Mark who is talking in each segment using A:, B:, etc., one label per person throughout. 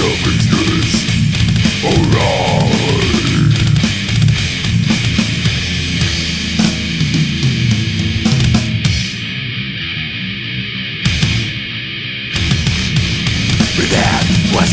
A: Savageness Alright
B: Without was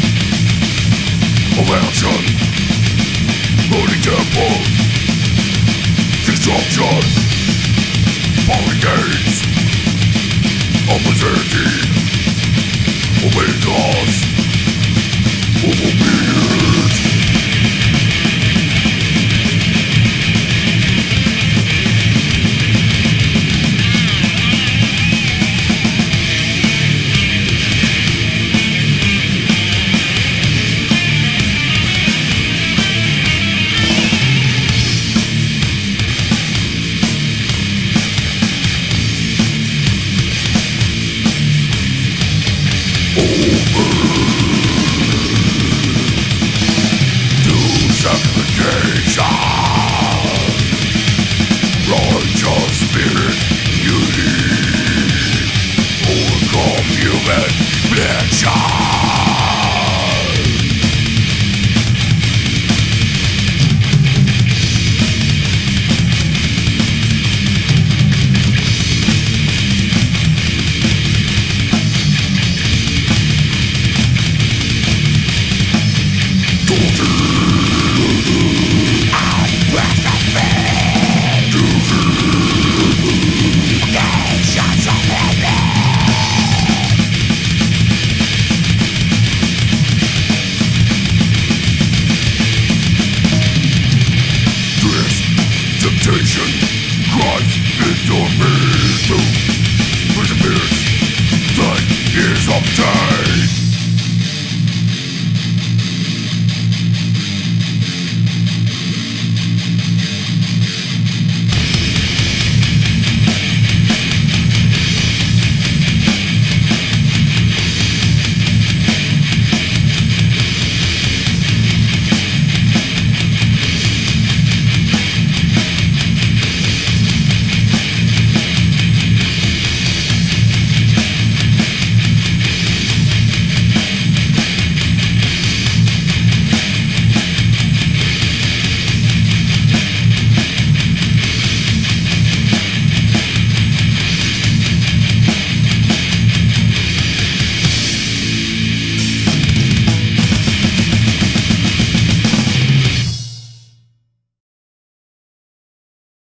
A: action Holy temple Destruction Falling gates. Opportunity. Obey laws